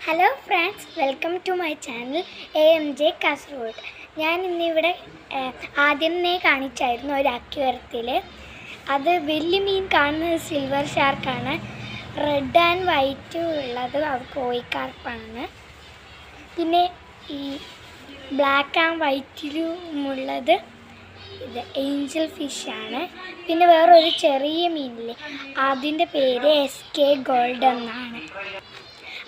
Hello friends welcome to my channel A M J Kasaragod ഞാൻ ഇന്നിവിടെ ആദ്യമേ കാണിച്ചായിരുന്നു ഒരു അക്യൂരത്തിൽ അത് വലിയ മീൻ കാണുന്നത് സിൽവർ ഷാർക്കാണ് റെഡ് ആൻഡ് വൈറ്റ് ഉള്ളത് അത് കോഴിക്കാർപ്പാണ് പിന്നെ ഈ ബ്ലാക്ക് ആൻഡ് വൈറ്റിലുമുള്ളത് ഇത് ഏഞ്ചൽ ഫിഷാണ് പിന്നെ വേറൊരു ചെറിയ മീനില്ലേ അതിന്റെ പേര് എസ് കെ ഗോൾഡ് എന്നാണ്.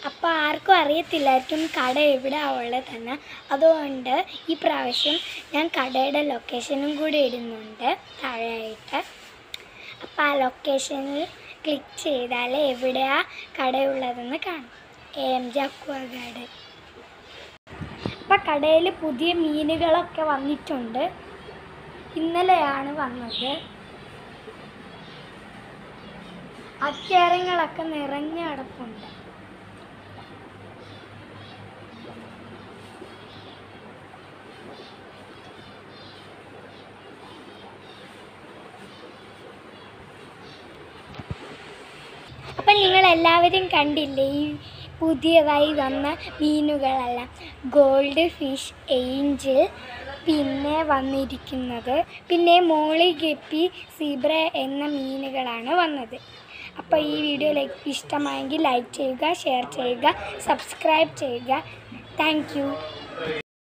അപ്പോൾ ആർക്കും അറിയത്തില്ലായിരിക്കും കട എവിടെ ഉള്ളതെന്ന് അതുകൊണ്ട് ഈ പ്രാവശ്യം ഞാൻ കടയുടെ ലൊക്കേഷനും കൂടി ഇടുന്നുണ്ട് താഴെയായിട്ട്. അപ്പോൾ ആ ലൊക്കേഷനിൽ ക്ലിക്ക് ചെയ്താൽ എവിടെയാ കടയുള്ളതെന്ന് കാണും. എ ജെ ഗാർഡൻ അപ്പം കടയിൽ പുതിയ മീനുകളൊക്കെ വന്നിട്ടുണ്ട്. ഇന്നലെയാണ് വന്നത്. അക്വേറിയങ്ങളൊക്കെ നിറഞ്ഞ കിടപ്പുണ്ട്. എല്ലാവരും കണ്ടില്ലേ ഈ പുതിയതായി വന്ന മീനുകളെല്ലാം. ഗോൾഡ് ഫിഷ് ഏഞ്ചൽ പിന്നെ വന്നിരിക്കുന്നത്. പിന്നെ മോളി ഗപ്പി സീബ്ര എന്ന മീനുകളാണ് വന്നത്. അപ്പോൾ ഈ വീഡിയോ ലൈക്ക് ഇഷ്ടമായെങ്കിൽ ലൈക്ക് ചെയ്യുക ഷെയർ ചെയ്യുക സബ്സ്ക്രൈബ് ചെയ്യുക. താങ്ക്